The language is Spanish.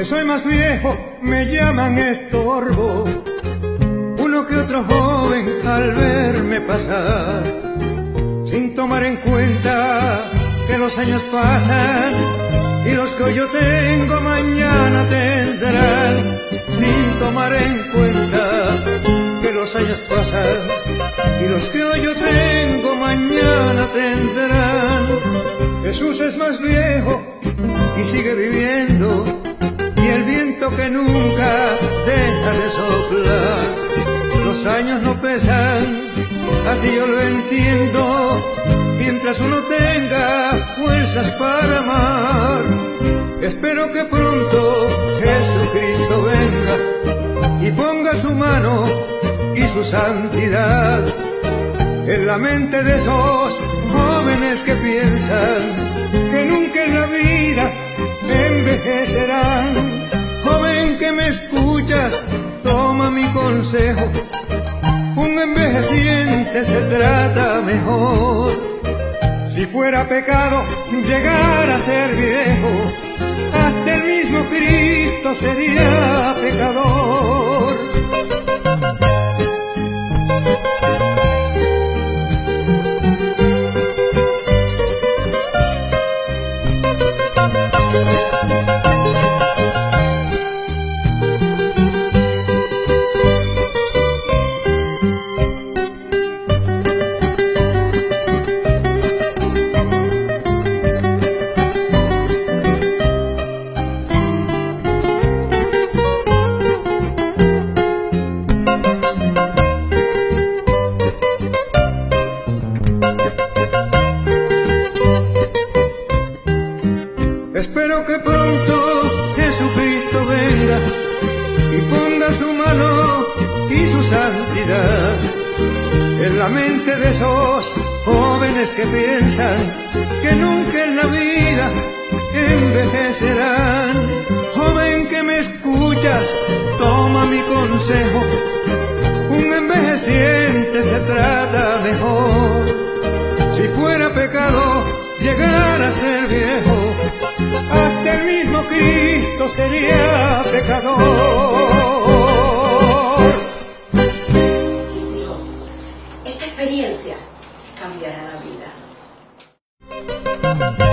que soy más viejo me llaman estorbo. Uno que otro joven al verme pasar, sin tomar en cuenta que los años pasan y los que hoy yo tengo mañana tendrán, sin tomar en cuenta que los años pasan y los que hoy yo tengo mañana tendrán. Jesús es más viejo y sigue viviendo que nunca deja de soplar. Los años no pesan, así yo lo entiendo, mientras uno tenga fuerzas para amar. Espero que pronto Jesucristo venga y ponga su mano y su santidad en la mente de esos jóvenes que piensan Un envejeciente se trata mejor. Si fuera pecado llegar a ser viejo, hasta el mismo Cristo sería y ponga su mano y su santidad en la mente de esos jóvenes que piensan que nunca en la vida envejecerán. Joven que me escuchas, toma mi consejo. Un envejeciente se trata mejor. Si fuera pecado llegar a ser viejo, hasta el mismo Sería pecador. Mis hijos, esta experiencia cambiará la vida.